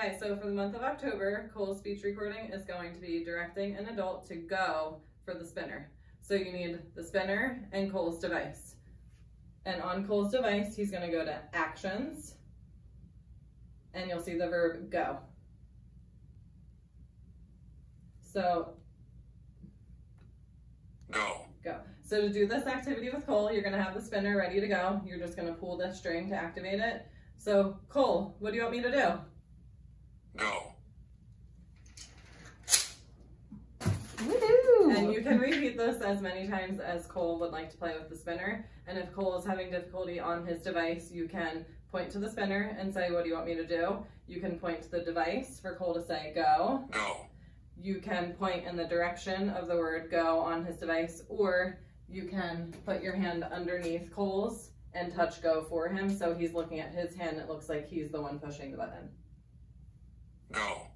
Okay, so for the month of October, Cole's speech recording is going to be directing an adult to go for the spinner. So you need the spinner and Cole's device. And on Cole's device, he's gonna go to actions and you'll see the verb go. So Go. go. So to do this activity with Cole, you're gonna have the spinner ready to go. You're just gonna pull the string to activate it. So Cole, what do you want me to do? Go. And you can repeat this as many times as Cole would like to play with the spinner. And if Cole is having difficulty on his device, you can point to the spinner and say, what do you want me to do? You can point to the device for Cole to say go. Go. You can point in the direction of the word go on his device, or you can put your hand underneath Cole's and touch go for him. So he's looking at his hand. It looks like he's the one pushing the button. No.